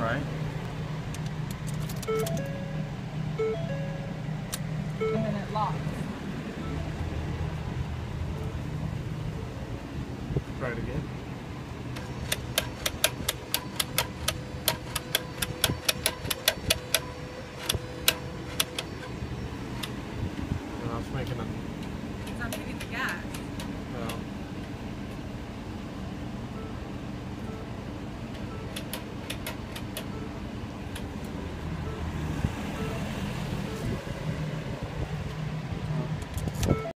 right? And then it locks. Try it again. And I was making a... I'm hitting the gas.